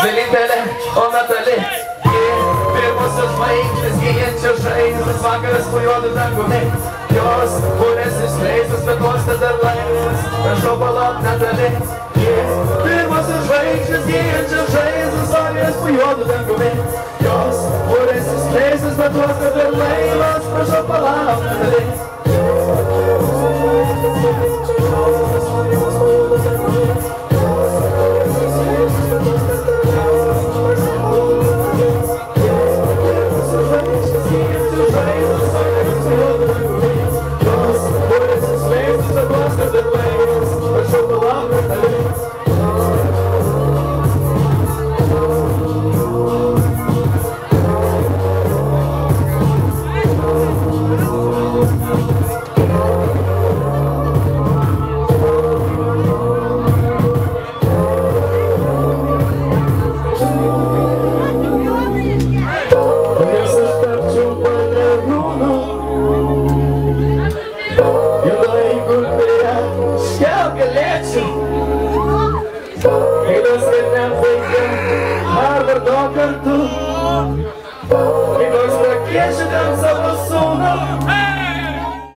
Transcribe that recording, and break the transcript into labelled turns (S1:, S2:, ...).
S1: Vienintelė, o Natali Pirmosios žvaigždės gyjančios žaizdas Vakaras po juodu dangumi. Jos būrės išleistas, bet uostas dar laisvas Prašau palauk Natali Pirmosios žvaigždės gyjančios žaizdas Vakaras po juodu dangumi. Jos būrės išleistas, bet uostas dar laisvas Prašau palauk Natali gulbėje Škiau galėčiau Eidas, kad nebaigėm Harvardo kartu nors prakiečiu ten savo sūnų